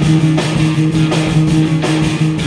Thank you.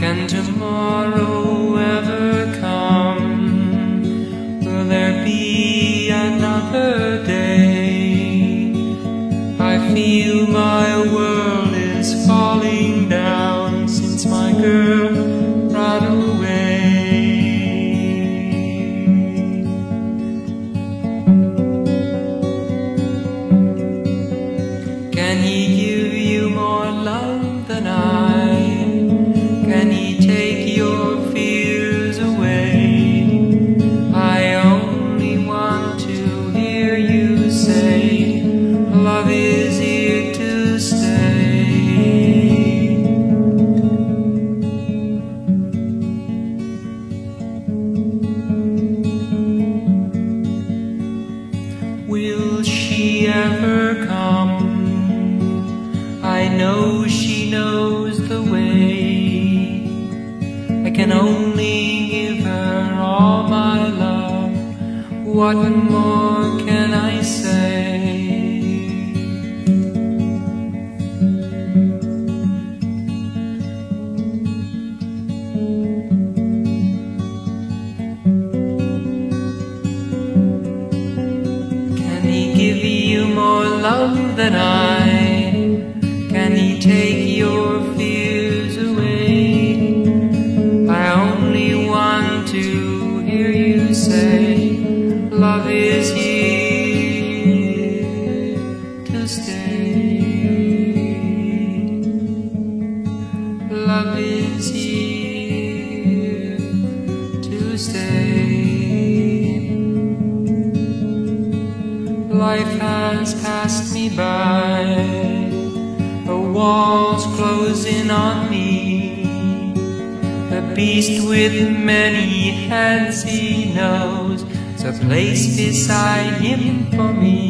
and tomorrow love that I can he take your fear? beast with many hands he knows the place beside him for me.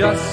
Just